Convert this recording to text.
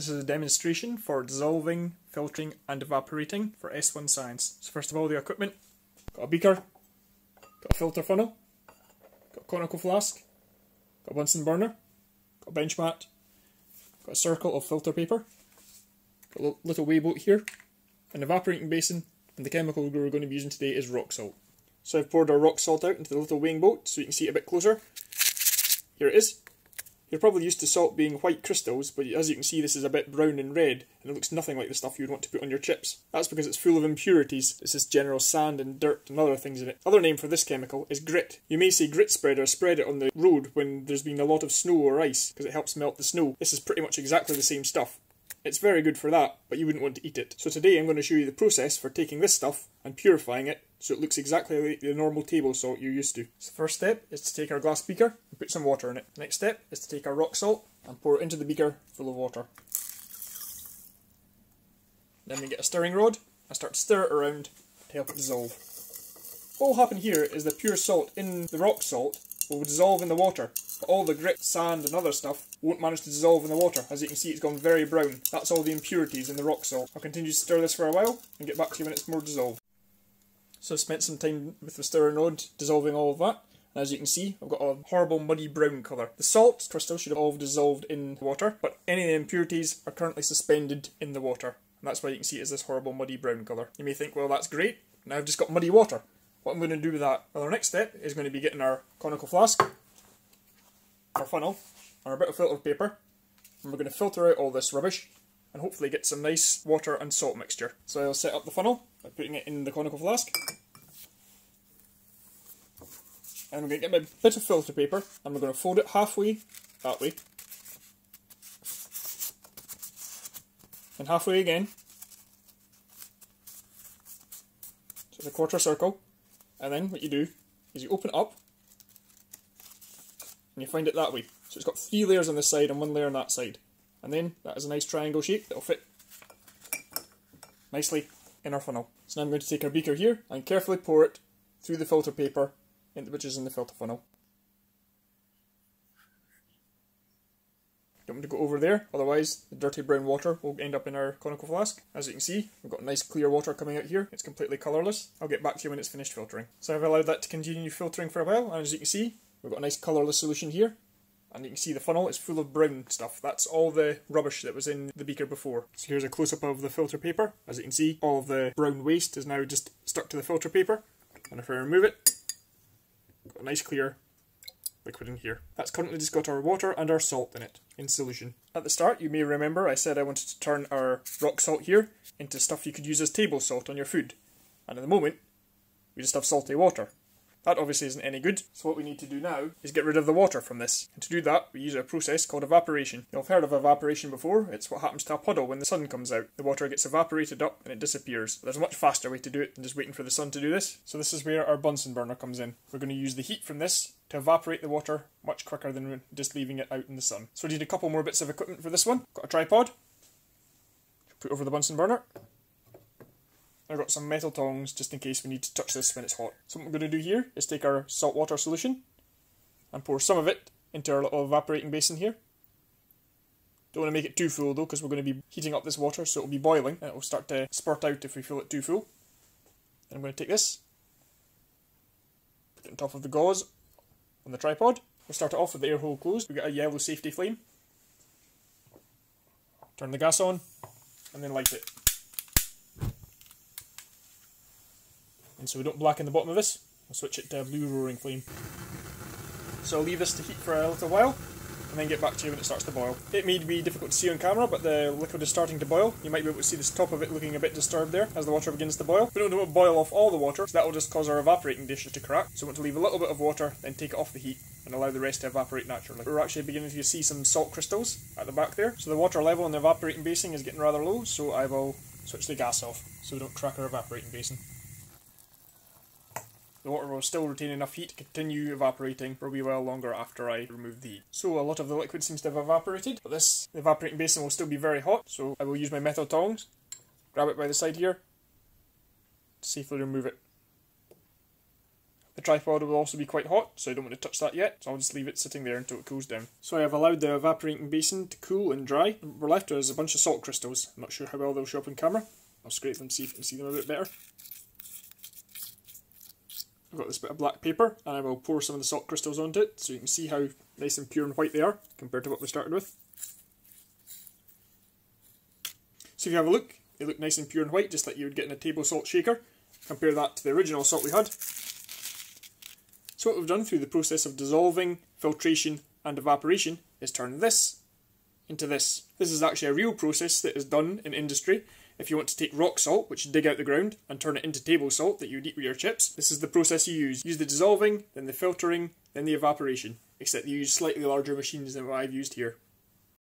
This is a demonstration for dissolving, filtering and evaporating for S1 Science. So first of all the equipment, got a beaker, got a filter funnel, got a conical flask, got a Bunsen burner, got a bench mat, got a circle of filter paper, got a little weigh boat here, an evaporating basin, and the chemical we're going to be using today is rock salt. So I've poured our rock salt out into the little weighing boat so you can see it a bit closer. Here it is. You're probably used to salt being white crystals, but as you can see this is a bit brown and red, and it looks nothing like the stuff you'd want to put on your chips. That's because it's full of impurities. It's just general sand and dirt and other things in it. Other name for this chemical is grit. You may see grit spreader spread it on the road when there's been a lot of snow or ice, because it helps melt the snow. This is pretty much exactly the same stuff. It's very good for that, but you wouldn't want to eat it. So today I'm going to show you the process for taking this stuff and purifying it so it looks exactly like the normal table salt you're used to. So first step is to take our glass beaker and put some water in it. Next step is to take our rock salt and pour it into the beaker full of water. Then we get a stirring rod and start to stir it around to help it dissolve. What will happen here is the pure salt in the rock salt will dissolve in the water, but all the grit, sand and other stuff won't manage to dissolve in the water. As you can see it's gone very brown. That's all the impurities in the rock salt. I'll continue to stir this for a while and get back to you when it's more dissolved. So I've spent some time with the stirring rod dissolving all of that. And as you can see, I've got a horrible muddy brown colour. The salt crystal should have all dissolved in water, but any of the impurities are currently suspended in the water. And that's why you can see it as this horrible muddy brown colour. You may think, well that's great, now I've just got muddy water. What I'm going to do with that? Well, our next step is going to be getting our conical flask, our funnel, and our bit of filter paper, and we're going to filter out all this rubbish and hopefully get some nice water and salt mixture. So I'll set up the funnel by putting it in the conical flask. And I'm going to get my bit of filter paper and we're going to fold it halfway that way. And halfway again. So the quarter circle. And then what you do is you open it up and you find it that way. So it's got three layers on this side and one layer on that side. And then that is a nice triangle shape that will fit nicely in our funnel. So now I'm going to take our beaker here and carefully pour it through the filter paper which is in the filter funnel. Don't want to go over there, otherwise the dirty brown water will end up in our conical flask. As you can see, we've got nice clear water coming out here. It's completely colourless. I'll get back to you when it's finished filtering. So I've allowed that to continue filtering for a while, and as you can see, we've got a nice colourless solution here. And you can see the funnel is full of brown stuff. That's all the rubbish that was in the beaker before. So here's a close-up of the filter paper. As you can see, all the brown waste is now just stuck to the filter paper. And if I remove it, got a nice clear liquid in here. That's currently just got our water and our salt in it, in solution. At the start, you may remember I said I wanted to turn our rock salt here into stuff you could use as table salt on your food. And at the moment, we just have salty water. That obviously isn't any good, so what we need to do now is get rid of the water from this. And to do that, we use a process called evaporation. You'll have heard of evaporation before, it's what happens to a puddle when the sun comes out. The water gets evaporated up and it disappears. There's a much faster way to do it than just waiting for the sun to do this. So this is where our Bunsen burner comes in. We're going to use the heat from this to evaporate the water much quicker than just leaving it out in the sun. So we need a couple more bits of equipment for this one. Got a tripod, put over the Bunsen burner, I've got some metal tongs just in case we need to touch this when it's hot. So what we're going to do here is take our salt water solution and pour some of it into our little evaporating basin here. Don't want to make it too full though because we're going to be heating up this water so it'll be boiling and it will start to spurt out if we fill it too full. Then I'm going to take this, put it on top of the gauze on the tripod. We'll start it off with the air hole closed. We get a yellow safety flame. Turn the gas on and then light it. And so we don't blacken the bottom of this, I'll switch it to a blue roaring flame. So I'll leave this to heat for a little while, and then get back to you when it starts to boil. It may be difficult to see on camera, but the liquid is starting to boil. You might be able to see the top of it looking a bit disturbed there as the water begins to boil. We don't want to boil off all the water, so that will just cause our evaporating dishes to crack. So we want to leave a little bit of water, then take it off the heat, and allow the rest to evaporate naturally. We're actually beginning to see some salt crystals at the back there. So the water level in the evaporating basin is getting rather low, so I will switch the gas off so we don't crack our evaporating basin. The water will still retain enough heat to continue evaporating for a wee while longer after I remove the heat. So a lot of the liquid seems to have evaporated, but this evaporating basin will still be very hot, so I will use my metal tongs, grab it by the side here, safely remove it. The tripod will also be quite hot, so I don't want to touch that yet, so I'll just leave it sitting there until it cools down. So I have allowed the evaporating basin to cool and dry. We're left with a bunch of salt crystals. I'm not sure how well they'll show up in camera. I'll scrape them see if you can see them a bit better. I've got this bit of black paper and I will pour some of the salt crystals onto it so you can see how nice and pure and white they are compared to what we started with. So if you have a look, they look nice and pure and white just like you would get in a table salt shaker. Compare that to the original salt we had. So what we've done through the process of dissolving, filtration and evaporation is turn this into this. This is actually a real process that is done in industry if you want to take rock salt, which you dig out the ground, and turn it into table salt that you would eat with your chips, this is the process you use. Use the dissolving, then the filtering, then the evaporation, except you use slightly larger machines than what I've used here.